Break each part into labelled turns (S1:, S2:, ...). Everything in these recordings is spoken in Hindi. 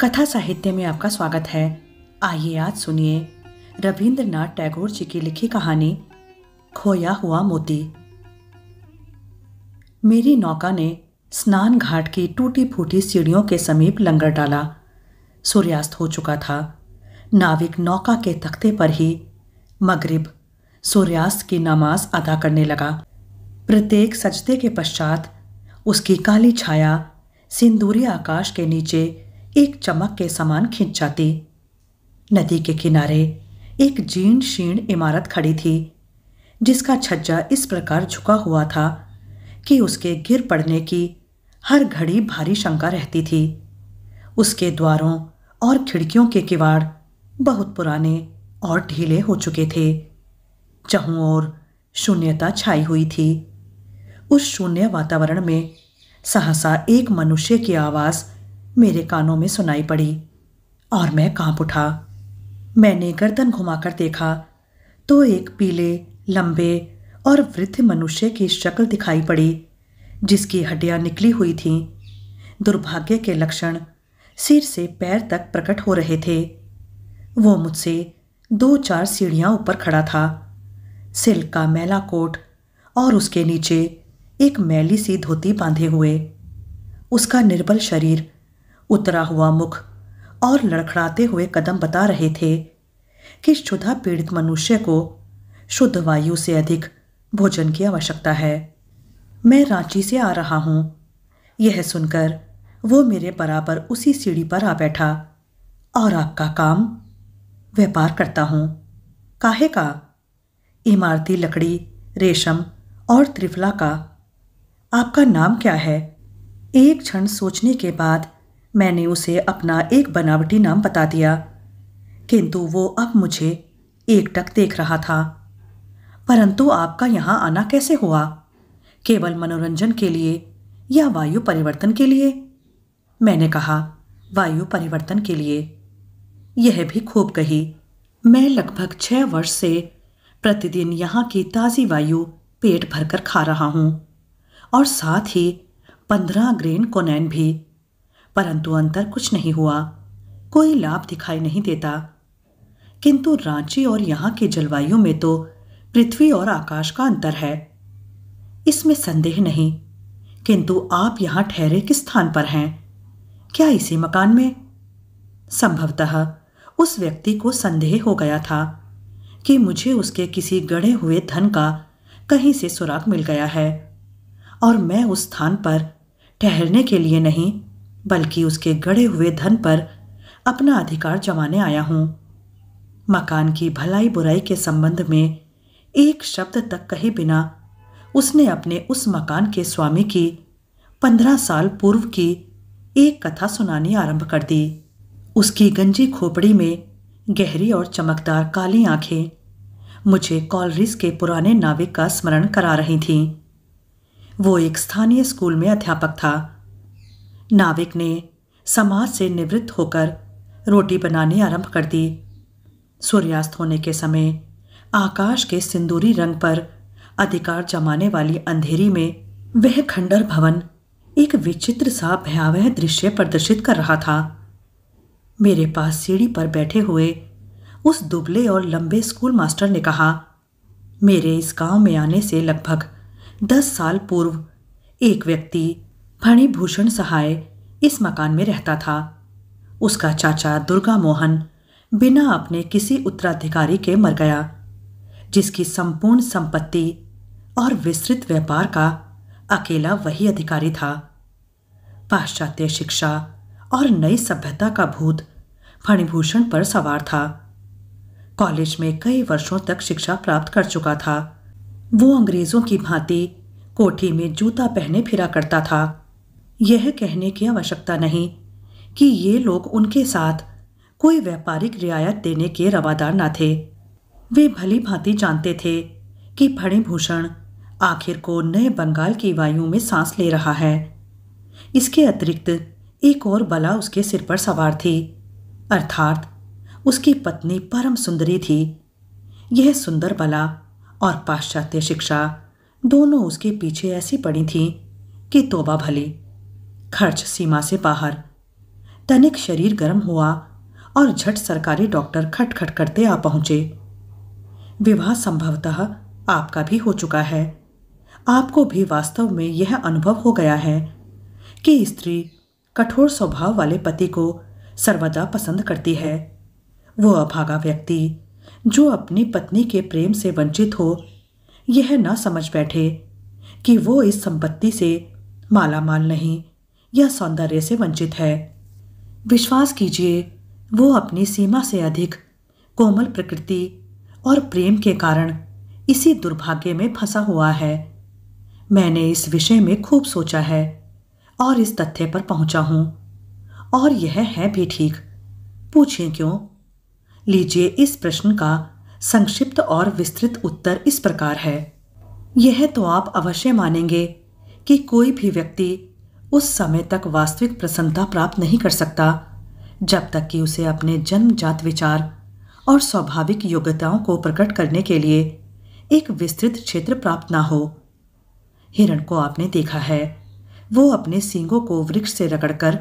S1: कथा साहित्य में आपका स्वागत है। आइए आज सुनिए रविंद्रनाथ टैगोर जी की लिखी कहानी, खोया हुआ मोती। मेरी नौका ने स्नान घाट की टूटी फूटी सीढ़ियों के समीप लंगर डाला। सूर्यास्त हो चुका था। नाविक नौका के तख्ते पर ही मगरिब सूर्यास्त की नमाज़ अदा करने लगा। प्रत्येक सजदे के पश्चात उसकी काली छाया सिंदूरी आकाश के नीचे एक चमक के समान खींच जाती। नदी के किनारे एक जीर्ण शीर्ण इमारत खड़ी थी, जिसका छज्जा इस प्रकार झुका हुआ था कि उसके गिर पड़ने की हर घड़ी भारी शंका रहती थी। उसके द्वारों और खिड़कियों के किवाड़ बहुत पुराने और ढीले हो चुके थे। चहु ओर शून्यता छाई हुई थी। उस शून्य वातावरण में सहसा एक मनुष्य की आवाज़ मेरे कानों में सुनाई पड़ी और मैं काँप उठा। मैंने गर्दन घुमाकर देखा तो एक पीले, लंबे और वृद्ध मनुष्य की शक्ल दिखाई पड़ी, जिसकी हड्डियाँ निकली हुई थीं। दुर्भाग्य के लक्षण सिर से पैर तक प्रकट हो रहे थे। वो मुझसे दो चार सीढ़ियाँ ऊपर खड़ा था। सिल्क का मैला कोट और उसके नीचे एक मैली सी धोती बांधे हुए। उसका निर्बल शरीर उतरा हुआ मुख और लड़खड़ाते हुए कदम बता रहे थे कि क्षुधा पीड़ित मनुष्य को शुद्ध वायु से अधिक भोजन की आवश्यकता है। मैं रांची से आ रहा हूँ। यह सुनकर वो मेरे बराबर उसी सीढ़ी पर आ बैठा और आपका काम व्यापार करता हूँ। काहे का? इमारती लकड़ी, रेशम और त्रिफला का। आपका नाम क्या है? एक क्षण सोचने के बाद मैंने उसे अपना एक बनावटी नाम बता दिया। किंतु वो अब मुझे एकटक देख रहा था। परंतु आपका यहाँ आना कैसे हुआ? केवल मनोरंजन के लिए या वायु परिवर्तन के लिए? मैंने कहा, वायु परिवर्तन के लिए। यह भी खूब कही। मैं लगभग छह वर्ष से प्रतिदिन यहाँ की ताज़ी वायु पेट भरकर खा रहा हूँ। और साथ ही पंद्रह ग्रेन कोनैन भी। परंतु अंतर कुछ नहीं हुआ। कोई लाभ दिखाई नहीं देता। किंतु रांची और यहाँ की जलवायु में तो पृथ्वी और आकाश का अंतर है। इसमें संदेह नहीं। किंतु आप यहाँ ठहरे किस स्थान पर हैं? क्या इसी मकान में? संभवतः उस व्यक्ति को संदेह हो गया था कि मुझे उसके किसी गढ़े हुए धन का कहीं से सुराग मिल गया है और मैं उस स्थान पर ठहरने के लिए नहीं बल्कि उसके गड़े हुए धन पर अपना अधिकार जमाने आया हूँ। मकान की भलाई बुराई के संबंध में एक शब्द तक कहे बिना उसने अपने उस मकान के स्वामी की पंद्रह साल पूर्व की एक कथा सुनानी आरंभ कर दी। उसकी गंजी खोपड़ी में गहरी और चमकदार काली आँखें मुझे कॉलरिस के पुराने नाविक का स्मरण करा रही थीं। वो एक स्थानीय स्कूल में अध्यापक था। नाविक ने समाज से निवृत्त होकर रोटी बनानी आरंभ कर दी। सूर्यास्त होने के समय आकाश के सिंदूरी रंग पर अधिकार जमाने वाली अंधेरी में वह खंडर भवन एक विचित्र सा भयावह दृश्य प्रदर्शित कर रहा था। मेरे पास सीढ़ी पर बैठे हुए उस दुबले और लंबे स्कूल मास्टर ने कहा, मेरे इस गाँव में आने से लगभग दस साल पूर्व एक व्यक्ति फणिभूषण सहाय इस मकान में रहता था। उसका चाचा दुर्गा मोहन बिना अपने किसी उत्तराधिकारी के मर गया, जिसकी संपूर्ण संपत्ति और विस्तृत व्यापार का अकेला वही अधिकारी था। पाश्चात्य शिक्षा और नई सभ्यता का भूत फणिभूषण पर सवार था। कॉलेज में कई वर्षों तक शिक्षा प्राप्त कर चुका था। वो अंग्रेज़ों की भांति कोठी में जूता पहने फिरा करता था। यह कहने की आवश्यकता नहीं कि ये लोग उनके साथ कोई व्यापारिक रियायत देने के रवादार न थे। वे भली भांति जानते थे कि फणिभूषण आखिर को नए बंगाल की वायु में सांस ले रहा है। इसके अतिरिक्त एक और बला उसके सिर पर सवार थी, अर्थात उसकी पत्नी परम सुंदरी थी। यह सुंदर बला और पाश्चात्य शिक्षा दोनों उसके पीछे ऐसी पड़ी थीं कि तोबा भली खर्च सीमा से बाहर। तनिक शरीर गर्म हुआ और झट सरकारी डॉक्टर खटखट करते आ पहुँचे। विवाह संभवतः आपका भी हो चुका है। आपको भी वास्तव में यह अनुभव हो गया है कि स्त्री कठोर स्वभाव वाले पति को सर्वदा पसंद करती है। वो अभागा व्यक्ति जो अपनी पत्नी के प्रेम से वंचित हो, यह न समझ बैठे कि वो इस संपत्ति से माला माल नहीं या सौंदर्य से वंचित है। विश्वास कीजिए, वो अपनी सीमा से अधिक कोमल प्रकृति और प्रेम के कारण इसी दुर्भाग्य में फंसा हुआ है। मैंने इस विषय में खूब सोचा है और इस तथ्य पर पहुँचा हूँ। और यह है भी ठीक। पूछें क्यों? लीजिए इस प्रश्न का संक्षिप्त और विस्तृत उत्तर इस प्रकार है। यह तो आप अवश्य मानेंगे कि कोई भी व्यक्ति उस समय तक वास्तविक प्रसन्नता प्राप्त नहीं कर सकता, जब तक कि उसे अपने जन्मजात विचार और स्वाभाविक योग्यताओं को प्रकट करने के लिए एक विस्तृत क्षेत्र प्राप्त ना हो। हिरण को आपने देखा है, वो अपने सींगों को वृक्ष से रगड़कर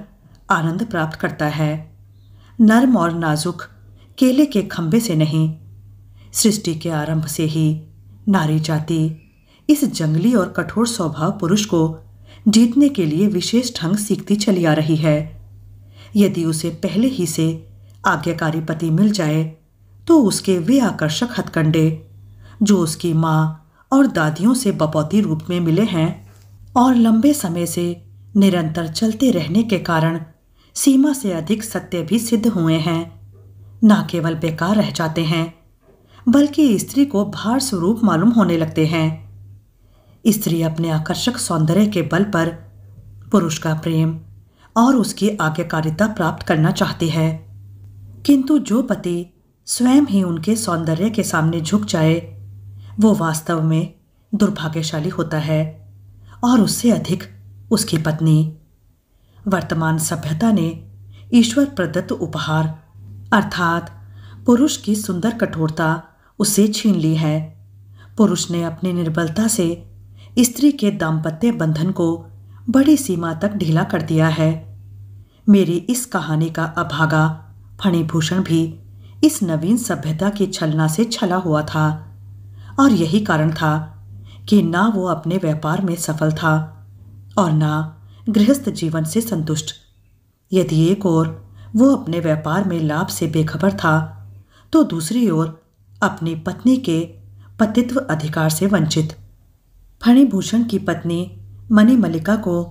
S1: आनंद प्राप्त करता है। नर्म और नाजुक, केले के खंभे से नहीं, सृष्टि के आरंभ से ही नारी जाति इस जंगली और कठोर स्वभाव पुरुष को जीतने के लिए विशेष ढंग सीखती चली आ रही है। यदि उसे पहले ही से आज्ञाकारी पति मिल जाए तो उसके वे आकर्षक हथकंडे, जो उसकी माँ और दादियों से बपौती रूप में मिले हैं, और लंबे समय से निरंतर चलते रहने के कारण सीमा से अधिक सत्य भी सिद्ध हुए हैं। न केवल बेकार रह जाते हैं, बल्कि स्त्री को भार स्वरूप मालूम होने लगते हैं। स्त्री अपने आकर्षक सौंदर्य के बल पर पुरुष का प्रेम और उसकी आज्ञाकारिता प्राप्त करना चाहती है। किंतु जो पति स्वयं ही उनके सौंदर्य के सामने झुक जाए, वो वास्तव में दुर्भाग्यशाली होता है और उससे अधिक उसकी पत्नी। वर्तमान सभ्यता ने ईश्वर प्रदत्त उपहार, अर्थात पुरुष की सुंदर कठोरता उससे छीन ली है। पुरुष ने अपनी निर्बलता से स्त्री के दाम्पत्य बंधन को बड़ी सीमा तक ढीला कर दिया है। मेरी इस कहानी का अभागा, फणिभूषण भी इस नवीन सभ्यता की छलना से छला हुआ था। और यही कारण था कि ना वो अपने व्यापार में सफल था और ना गृहस्थ जीवन से संतुष्ट। यदि एक ओर वो अपने व्यापार में लाभ से बेखबर था तो दूसरी ओर अपनी पत्नी के पतित्व अधिकार से वंचित। फणिभूषण की पत्नी मणि मल्लिका को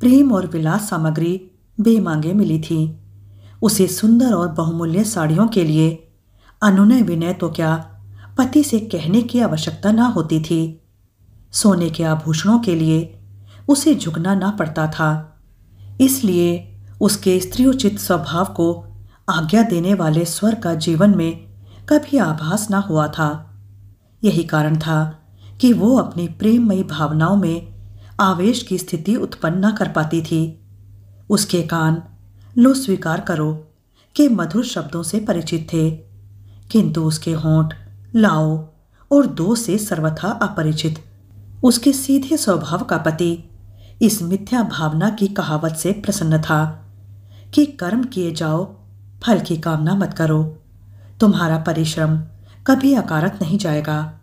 S1: प्रेम और विलास सामग्री बेमांगे मिली थी। उसे सुंदर और बहुमूल्य साड़ियों के लिए अनुनय विनय तो क्या पति से कहने की आवश्यकता ना होती थी। सोने के आभूषणों के लिए उसे झुकना ना पड़ता था। इसलिए उसके स्त्रियोचित स्वभाव को आज्ञा देने वाले स्वर का जीवन में कभी आभास ना हुआ था। यही कारण था कि वो अपनी प्रेममयी भावनाओं में आवेश की स्थिति उत्पन्न न कर पाती थी। उसके कान लो स्वीकार करो के मधुर शब्दों से परिचित थे, किंतु उसके होंठ लाओ और दो से सर्वथा अपरिचित। उसके सीधे स्वभाव का पति इस मिथ्या भावना की कहावत से प्रसन्न था कि कर्म किए जाओ, फल की कामना मत करो। तुम्हारा परिश्रम कभी अकारत नहीं जाएगा।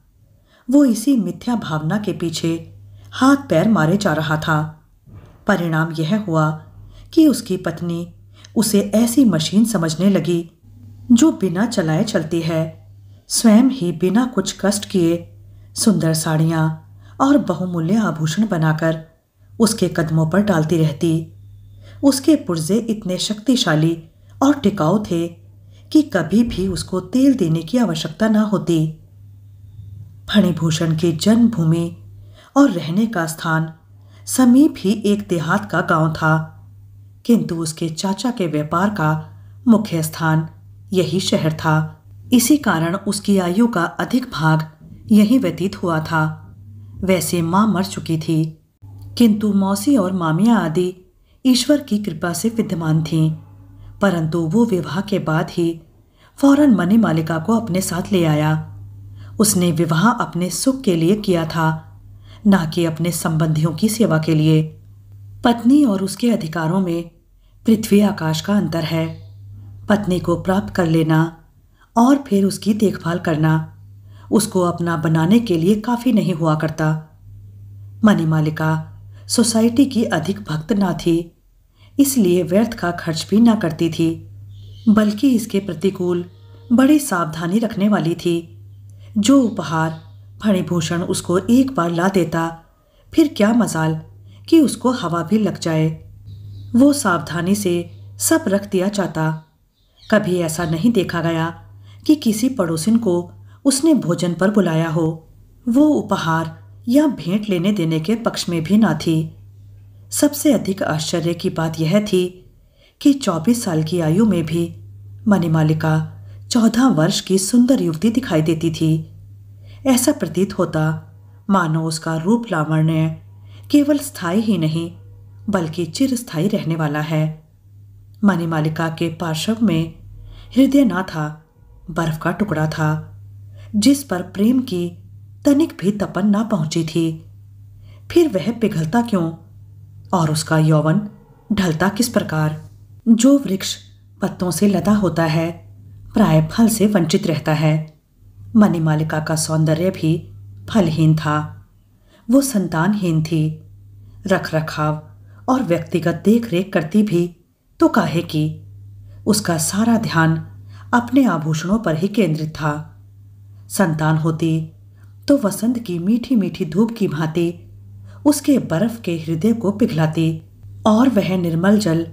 S1: वो इसी मिथ्या भावना के पीछे हाथ पैर मारे जा रहा था। परिणाम यह हुआ कि उसकी पत्नी उसे ऐसी मशीन समझने लगी, जो बिना चलाए चलती है। स्वयं ही बिना कुछ कष्ट किए सुंदर साड़ियाँ और बहुमूल्य आभूषण बनाकर उसके कदमों पर डालती रहती। उसके पुर्जे इतने शक्तिशाली और टिकाऊ थे कि कभी भी उसको तेल देने की आवश्यकता न होती। फणिभूषण की जन्मभूमि और रहने का स्थान समीप ही एक देहात का गाँव था, किंतु उसके चाचा के व्यापार का मुख्य स्थान यही शहर था। इसी कारण उसकी आयु का अधिक भाग यही व्यतीत हुआ था। वैसे माँ मर चुकी थी, किंतु मौसी और मामिया आदि ईश्वर की कृपा से विद्यमान थीं, परंतु वो विवाह के बाद ही फ़ौरन मनी मालिका को अपने साथ ले आया। उसने विवाह अपने सुख के लिए किया था, न कि अपने संबंधियों की सेवा के लिए। पत्नी और उसके अधिकारों में पृथ्वी आकाश का अंतर है। पत्नी को प्राप्त कर लेना और फिर उसकी देखभाल करना, उसको अपना बनाने के लिए काफ़ी नहीं हुआ करता। मनी मालिका सोसाइटी की अधिक भक्त ना थी, इसलिए व्यर्थ का खर्च भी ना करती थी, बल्कि इसके प्रतिकूल, बड़ी सावधानी रखने वाली थी। जो उपहार, फणिभूषण उसको एक बार ला देता, फिर क्या मजाल कि उसको हवा भी लग जाए। वो सावधानी से सब रख दिया जाता। कभी ऐसा नहीं देखा गया कि किसी पड़ोसिन को उसने भोजन पर बुलाया हो। वो उपहार या भेंट लेने देने के पक्ष में भी ना थी। सबसे अधिक आश्चर्य की बात यह थी कि 24 साल की आयु में भी मणिमालिका चौदह वर्ष की सुंदर युवती दिखाई देती थी। ऐसा प्रतीत होता, मानो उसका रूप लावण्य केवल स्थायी ही नहीं, बल्कि चिरस्थायी रहने वाला है। मणिमालिका के पार्श्व में हृदय ना था, बर्फ़ का टुकड़ा था, जिस पर प्रेम की तनिक भी तपन ना पहुँची थी। फिर वह पिघलता क्यों, और उसका यौवन ढलता किस प्रकार? जो वृक्ष पत्तों से लदा होता है प्राय फल से वंचित रहता है। मणिमालिका का सौंदर्य भी फलहीन था। वो संतानहीन थी। रख रखाव और व्यक्तिगत देख रेख करती भी तो काहे की? उसका सारा ध्यान अपने आभूषणों पर ही केंद्रित था। संतान होती तो वसंत की मीठी मीठी धूप की भांति उसके बर्फ़ के हृदय को पिघलाती और वह निर्मल जल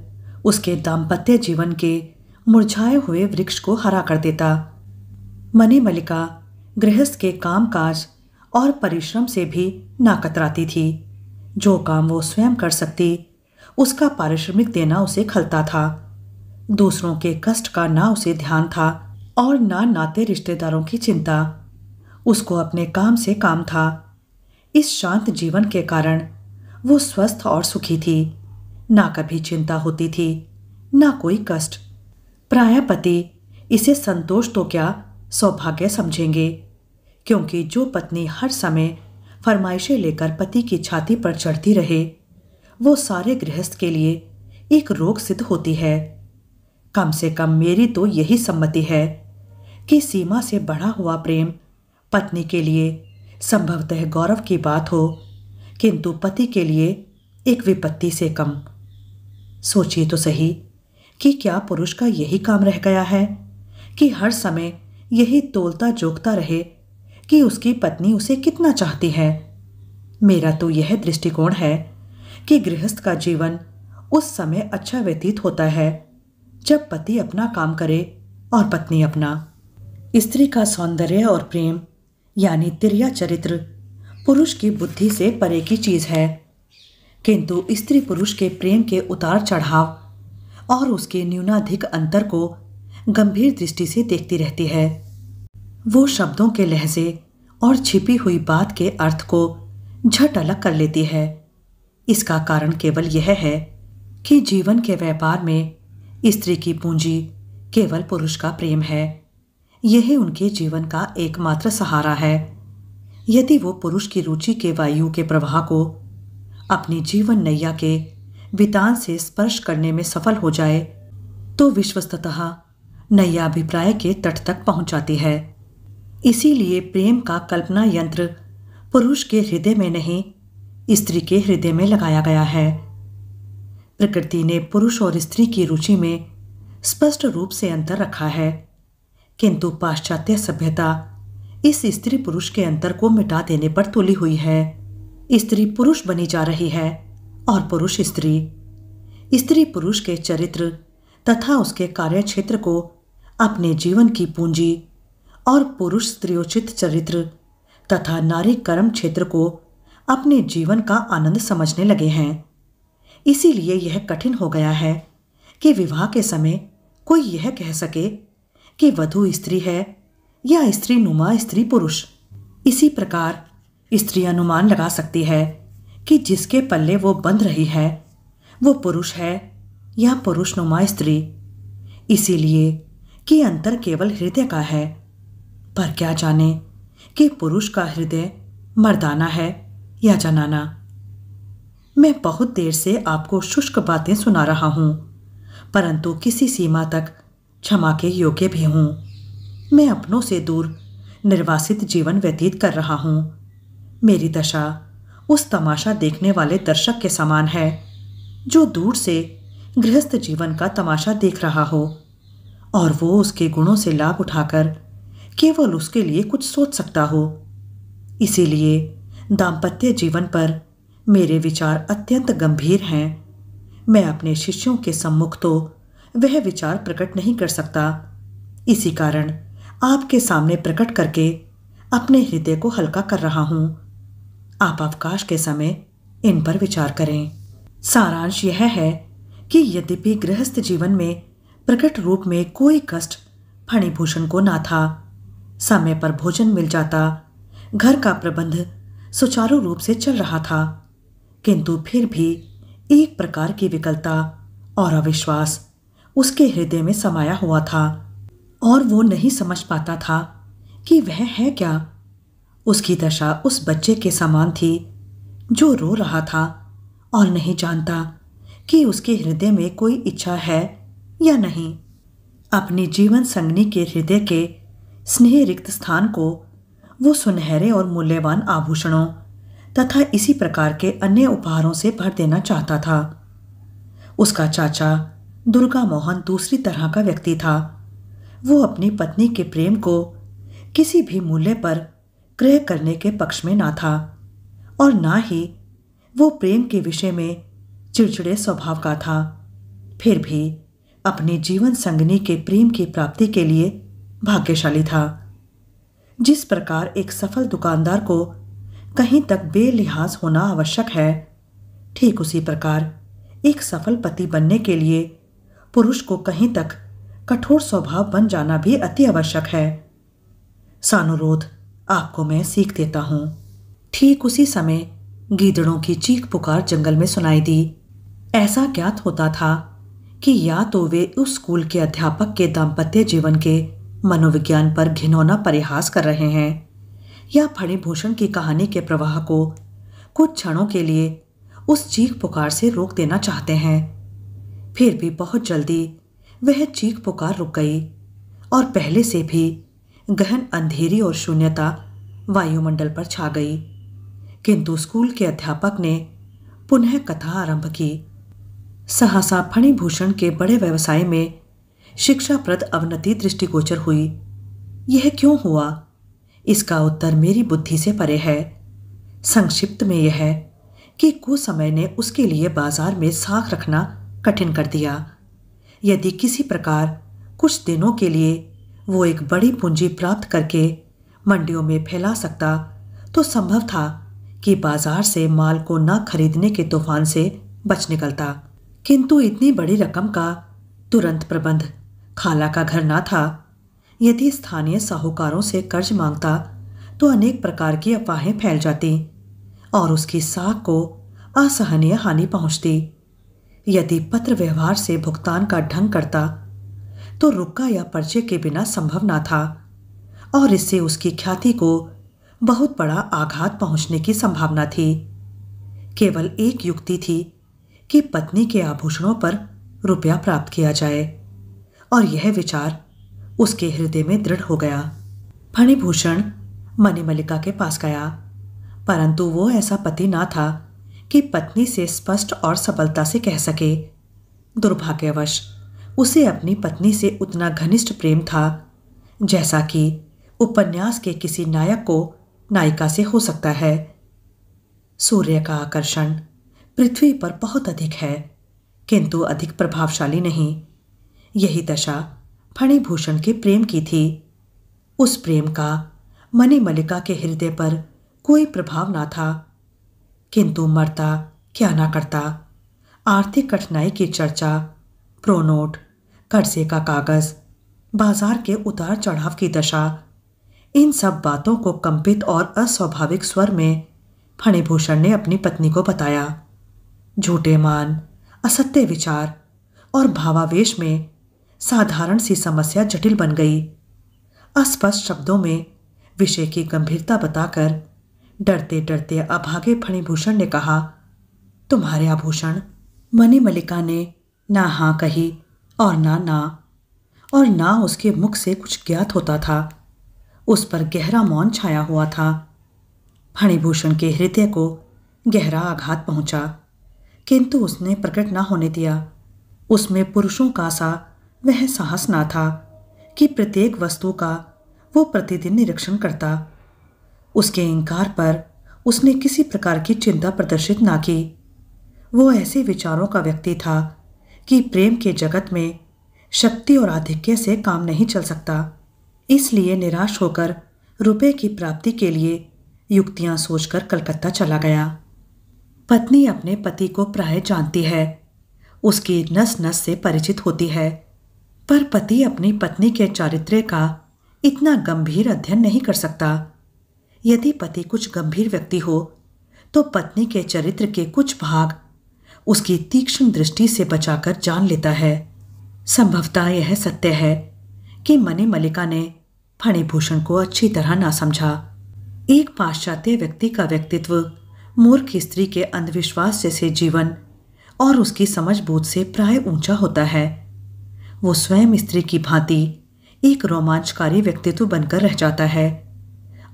S1: उसके दाम्पत्य जीवन के मुरझाए हुए वृक्ष को हरा कर देता। मनी मलिका गृहस्थ के कामकाज और परिश्रम से भी ना कतराती थी। जो काम वो स्वयं कर सकती, उसका पारिश्रमिक देना उसे खलता था। दूसरों के कष्ट का ना उसे ध्यान था और ना नाते रिश्तेदारों की चिंता। उसको अपने काम से काम था। इस शांत जीवन के कारण वो स्वस्थ और सुखी थी। ना कभी चिंता होती थी, ना कोई कष्ट। प्राय पति इसे संतोष तो क्या सौभाग्य समझेंगे? क्योंकि जो पत्नी हर समय फरमाइशें लेकर पति की छाती पर चढ़ती रहे, वो सारे गृहस्थ के लिए एक रोग सिद्ध होती है। कम से कम मेरी तो यही सम्मति है कि सीमा से बढ़ा हुआ प्रेम पत्नी के लिए संभवतः गौरव की बात हो, किंतु पति के लिए एक विपत्ति से कम। सोचिए तो सही कि क्या पुरुष का यही काम रह गया है? कि हर समय यही तोलता जोकता रहे कि उसकी पत्नी उसे कितना चाहती है? मेरा तो यह दृष्टिकोण है कि गृहस्थ का जीवन उस समय अच्छा व्यतीत होता है, जब पति अपना काम करे और पत्नी अपना। स्त्री का सौंदर्य और प्रेम, यानी तिरिया चरित्र, पुरुष की बुद्धि से परे की चीज़ है। किंतु स्त्री पुरुष के प्रेम के उतार चढ़ाव और उसके न्यूनाधिक अंतर को गंभीर दृष्टि से देखती रहती है। वो शब्दों के लहजे और छिपी हुई बात के अर्थ को झट अलग कर लेती है। इसका कारण केवल यह है कि जीवन के व्यापार में स्त्री की पूंजी केवल पुरुष का प्रेम है। यही उनके जीवन का एकमात्र सहारा है। यदि वो पुरुष की रुचि के वायु के प्रवाह को अपनी जीवन नैया के वितान से स्पर्श करने में सफल हो जाए तो विश्वस्तः नैयाभिप्राय के तट तक पहुँच जाती है। इसीलिए प्रेम का कल्पना यंत्र पुरुष के हृदय में नहीं, स्त्री के हृदय में लगाया गया है। प्रकृति ने पुरुष और स्त्री की रुचि में स्पष्ट रूप से अंतर रखा है, किंतु पाश्चात्य सभ्यता इस स्त्री पुरुष के अंतर को मिटा देने पर तुली हुई है। स्त्री पुरुष बनी जा रही है। और पुरुष स्त्री। स्त्री पुरुष के चरित्र तथा उसके कार्यक्षेत्र को अपने जीवन की पूंजी और पुरुष स्त्रियोचित चरित्र तथा नारी कर्म क्षेत्र को अपने जीवन का आनंद समझने लगे हैं। इसीलिए यह कठिन हो गया है कि विवाह के समय कोई यह कह सके कि वधु स्त्री है या स्त्री नुमा स्त्री पुरुष। इसी प्रकार स्त्री अनुमान लगा सकती है कि जिसके पल्ले वो बंध रही है, वो पुरुष है या पुरुष नुमा स्त्री। इसीलिए कि अंतर केवल हृदय का है। पर क्या जाने कि पुरुष का हृदय मर्दाना है या जनाना। मैं बहुत देर से आपको शुष्क बातें सुना रहा हूँ, परंतु किसी सीमा तक क्षमा के योग्य भी हूँ। मैं अपनों से दूर निर्वासित जीवन व्यतीत कर रहा हूँ। मेरी दशा उस तमाशा देखने वाले दर्शक के समान है, जो दूर से गृहस्थ जीवन का तमाशा देख रहा हो। और वो उसके गुणों से लाभ उठाकर केवल उसके लिए कुछ सोच सकता हो। इसीलिए दाम्पत्य जीवन पर मेरे विचार अत्यंत गंभीर हैं। मैं अपने शिष्यों के सम्मुख तो वह विचार प्रकट नहीं कर सकता। इसी कारण आपके सामने प्रकट करके अपने हृदय को हल्का कर रहा हूँ। आप अवकाश के समय इन पर विचार करें। सारांश यह है कि यद्यपि गृहस्थ जीवन में प्रकट रूप में कोई कष्ट, फणिभूषण को ना था, समय पर भोजन मिल जाता, घर का प्रबंध सुचारू रूप से चल रहा था, किंतु फिर भी एक प्रकार की विकलता और अविश्वास उसके हृदय में समाया हुआ था और वो नहीं समझ पाता था कि वह है क्या। उसकी दशा उस बच्चे के समान थी, जो रो रहा था और नहीं जानता कि उसके हृदय में कोई इच्छा है या नहीं। अपनी जीवन संगनी के हृदय के स्नेह रिक्त स्थान को वो सुनहरे और मूल्यवान आभूषणों तथा इसी प्रकार के अन्य उपहारों से भर देना चाहता था। उसका चाचा दुर्गा मोहन दूसरी तरह का व्यक्ति था। वो अपनी पत्नी के प्रेम को किसी भी मूल्य पर क्रय करने के पक्ष में ना था, और ना ही वो प्रेम के विषय में चिड़चिड़े स्वभाव का था। फिर भी अपने जीवन संगनी के प्रेम की प्राप्ति के लिए भाग्यशाली था। जिस प्रकार एक सफल दुकानदार को कहीं तक बेलिहाज होना आवश्यक है, ठीक उसी प्रकार एक सफल पति बनने के लिए पुरुष को कहीं तक कठोर स्वभाव बन जाना भी अति आवश्यक है। सानुरोध आपको मैं सीख देता हूँ। ठीक उसी समय गीदड़ों की चीख पुकार जंगल में सुनाई दी। ऐसा ज्ञात होता था कि या तो वे उस स्कूल के अध्यापक के दाम्पत्य जीवन के मनोविज्ञान पर घिनौना परिहास कर रहे हैं, या फणिभूषण की कहानी के प्रवाह को कुछ क्षणों के लिए उस चीख पुकार से रोक देना चाहते हैं। फिर भी बहुत जल्दी वह चीख पुकार रुक गई और पहले से भी गहन अंधेरी और शून्यता वायुमंडल पर छा गई। किंतु स्कूल के अध्यापक ने पुनः कथा आरंभ की। सहसा फणिभूषण के बड़े व्यवसाय में शिक्षाप्रद अवनति दृष्टिगोचर हुई। यह क्यों हुआ? इसका उत्तर मेरी बुद्धि से परे है। संक्षिप्त में यह है कि कुछ समय ने उसके लिए बाज़ार में साख रखना कठिन कर दिया। यदि किसी प्रकार कुछ दिनों के लिए वो एक बड़ी पूंजी प्राप्त करके मंडियों में फैला सकता तो संभव था कि बाज़ार से माल को न खरीदने के तूफ़ान से बच निकलता। किंतु इतनी बड़ी रकम का तुरंत प्रबंध खाला का घर ना था। यदि स्थानीय साहूकारों से कर्ज माँगता तो अनेक प्रकार की अफवाहें फैल जाती और उसकी साख को असहनीय हानि पहुँचती। यदि पत्र व्यवहार से भुगतान का ढंग करता तो रुका या पर्चे के बिना संभव ना था। और इससे उसकी ख्याति को बहुत बड़ा आघात पहुँचने की संभावना थी। केवल एक युक्ति थी कि पत्नी के आभूषणों पर रुपया प्राप्त किया जाए। और यह विचार उसके हृदय में दृढ़ हो गया। फणिभूषण मणिमल्लिका के पास गया। परंतु वो ऐसा पति ना था कि पत्नी से स्पष्ट और सबलता से कह सके। दुर्भाग्यवश उसे अपनी पत्नी से उतना घनिष्ठ प्रेम था, जैसा कि उपन्यास के किसी नायक को नायिका से हो सकता है। सूर्य का आकर्षण पृथ्वी पर बहुत अधिक है, किंतु अधिक प्रभावशाली नहीं। यही दशा फणिभूषण के प्रेम की थी। उस प्रेम का मणिमल्लिका के हृदय पर कोई प्रभाव ना था। किंतु मरता क्या ना करता, आर्थिक कठिनाई की चर्चा, प्रोनोट कर्जे का कागज़, बाज़ार के उतार चढ़ाव की दशा, इन सब बातों को कंपित और अस्वाभाविक स्वर में फणिभूषण ने अपनी पत्नी को बताया। झूठे मान, असत्य विचार और भावावेश में साधारण सी समस्या जटिल बन गई। अस्पष्ट शब्दों में विषय की गंभीरता बताकर डरते डरते अभागे फणिभूषण ने कहा, तुम्हारे आभूषण मणिमल्लिका ने ना हाँ कही। और ना ना। और ना उसके मुख से कुछ ज्ञात होता था। उस पर गहरा मौन छाया हुआ था। फणिभूषण के हृदय को गहरा आघात पहुँचा। किंतु उसने प्रकट न होने दिया। उसमें पुरुषों का सा वह साहस ना था कि प्रत्येक वस्तु का वो प्रतिदिन निरीक्षण करता। उसके इनकार पर उसने किसी प्रकार की चिंता प्रदर्शित ना की। वो ऐसे विचारों का व्यक्ति था कि प्रेम के जगत में शक्ति और आधिक्य से काम नहीं चल सकता। इसलिए निराश होकर रुपए की प्राप्ति के लिए युक्तियाँ सोचकर कलकत्ता चला गया। पत्नी अपने पति को प्राय जानती है। उसकी नस नस से परिचित होती है। पर पति अपनी पत्नी के चारित्र्य का इतना गंभीर अध्ययन नहीं कर सकता। यदि पति कुछ गंभीर व्यक्ति हो तो पत्नी के चरित्र के कुछ भाग उसकी तीक्ष्ण दृष्टि से बचाकर जान लेता है। संभवतः यह सत्य है कि मनी मलिका ने फणिभूषण को अच्छी तरह ना समझा। एक पाश्चात्य व्यक्ति का व्यक्तित्व मूर्ख स्त्री के अंधविश्वास जैसे जीवन और उसकी समझ से प्राय ऊँचा होता है। वो स्वयं स्त्री की भांति एक रोमांचकारी व्यक्तित्व बनकर रह जाता है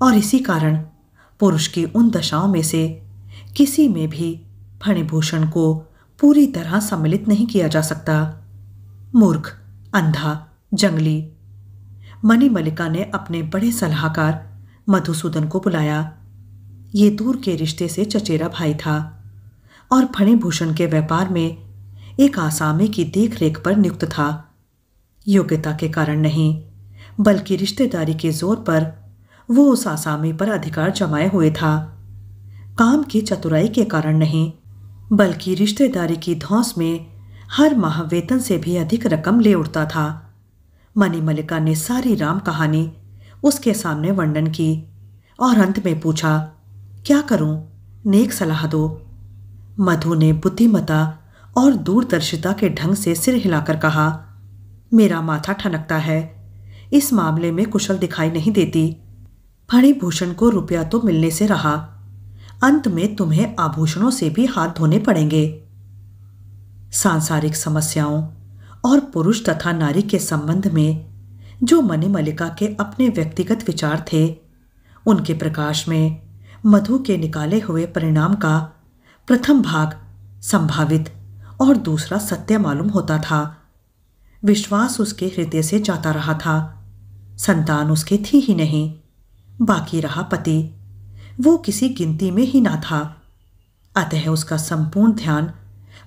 S1: और इसी कारण पुरुष की उन दशाओं में से किसी में भी फणिभूषण को पूरी तरह सम्मिलित नहीं किया जा सकता। मूर्ख, अंधा, जंगली। मणि मलिका ने अपने बड़े सलाहकार मधुसूदन को बुलाया। ये दूर के रिश्ते से चचेरा भाई था और फणिभूषण के व्यापार में एक आसामी की देखरेख पर नियुक्त था। योग्यता के कारण नहीं, बल्कि रिश्तेदारी के ज़ोर पर वो उस आसामी पर अधिकार जमाए हुए था। काम की चतुराई के कारण नहीं बल्कि रिश्तेदारी की धौस में हर माह वेतन से भी अधिक रकम ले उठता था। मनी ने सारी राम कहानी उसके सामने वर्णन की और अंत में पूछा, क्या करूँ? नेक सलाह दो। मधु ने बुद्धिमता और दूरदर्शिता के ढंग से सिर हिलाकर कहा, मेरा माथा ठनकता है। इस मामले में कुशल दिखाई नहीं देती। फणिभूषण को रुपया तो मिलने से रहा। अंत में तुम्हें आभूषणों से भी हाथ धोने पड़ेंगे। सांसारिक समस्याओं और पुरुष तथा नारी के संबंध में जो मनी मलिका के अपने व्यक्तिगत विचार थे, उनके प्रकाश में मधु के निकाले हुए परिणाम का प्रथम भाग संभावित और दूसरा सत्य मालूम होता था। विश्वास उसके हृदय से जाता रहा था, संतान उसके थी ही नहीं, बाकी रहा पति। वो किसी गिनती में ही ना था। अतः उसका संपूर्ण ध्यान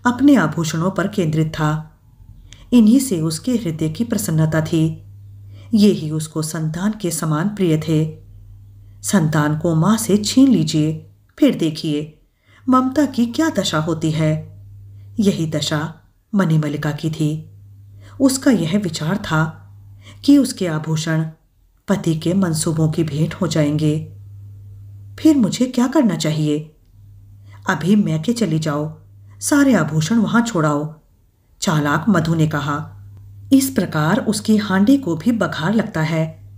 S1: अपने आभूषणों पर केंद्रित था। इन्हीं से उसके हृदय की प्रसन्नता थी। ये ही उसको संतान के समान प्रिय थे। संतान को माँ से छीन लीजिए, फिर देखिए, ममता की क्या दशा होती है। यही दशा मणिमलिका की थी। उसका यह विचार था कि उसके आभूषण पति के मंसूबों की भेंट हो जाएँगे। फिर मुझे क्या करना चाहिए? अभी मैके चली जाओ। सारे आभूषण वहाँ छोड़ाओ। चालाक मधु ने कहा, इस प्रकार उसकी हांडी को भी बघार लगता है।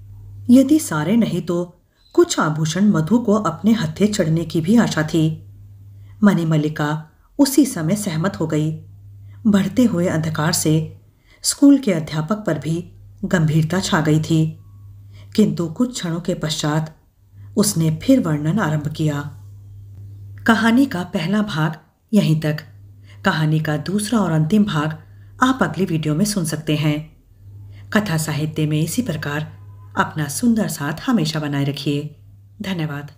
S1: यदि सारे नहीं तो कुछ आभूषण मधु को अपने हत्थे चढ़ने की भी आशा थी। मनी मल्लिका उसी समय सहमत हो गई। बढ़ते हुए अंधकार से स्कूल के अध्यापक पर भी गंभीरता छा गई थी। किंतु कुछ क्षणों के पश्चात उसने फिर वर्णन आरंभ किया। कहानी का पहला भाग यहीं तक। कहानी का दूसरा और अंतिम भाग आप अगले वीडियो में सुन सकते हैं। कथा साहित्य में इसी प्रकार अपना सुंदर साथ हमेशा बनाए रखिए। धन्यवाद।